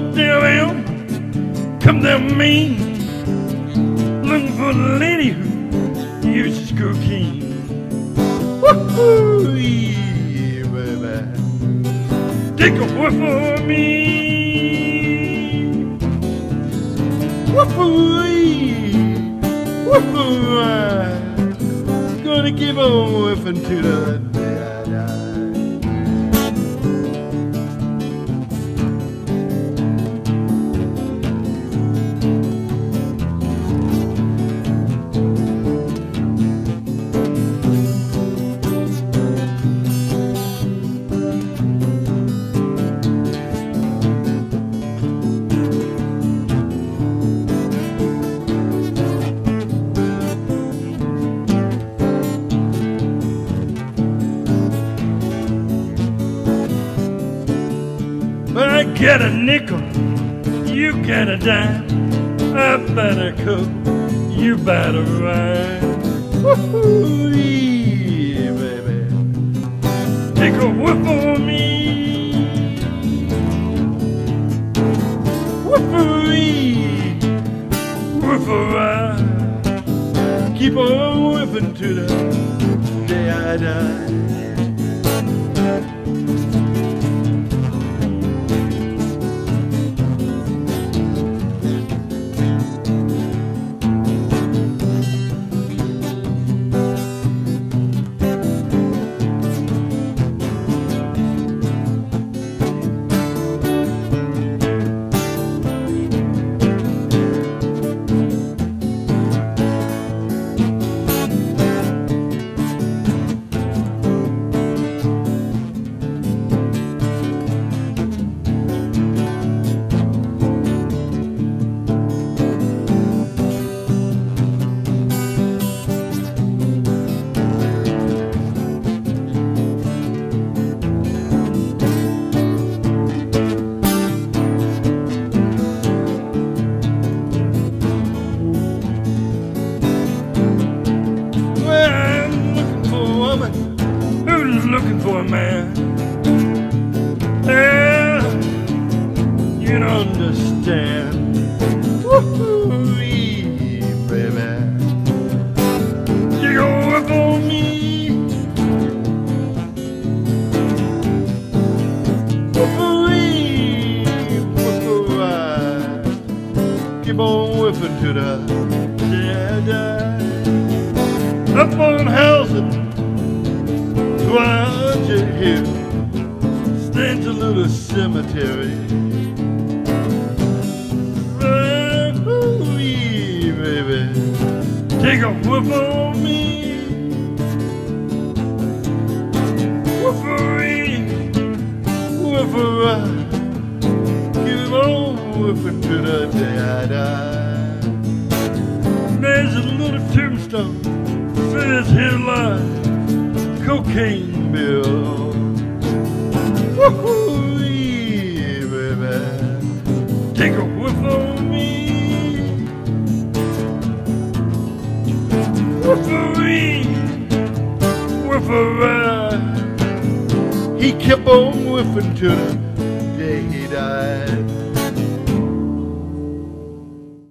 walk down M, come down Main, looking for the lady who uses cocaine. Woo-hoo, baby. Take a whiff of me. Woo-hoo, woo-hoo, gonna keep on whiffing to the day I get a nickel, you get a dime. I better cook, you better rhyme. Woo-hoo, baby. Take a whiff on me. Woo-hoo, whiff a ride. Keep on whipping to the day I die. Looking for a man. Yeah, you don't understand. Woo-hoo, baby. You go up on me. Woo-hoo, woo-hoo, I keep on whipping to the dead up on housing, Twaja Hill, stands a little cemetery. Ooh-wee, baby, take a whiff on me. Whiffery, whiffer, keep on whiffing to the day I die. There's a little tombstone says here lies cocaine bill. Woo-hoo, baby, take a whiff on me. Whiffery, whiffer, he kept on whiffing till the day he died.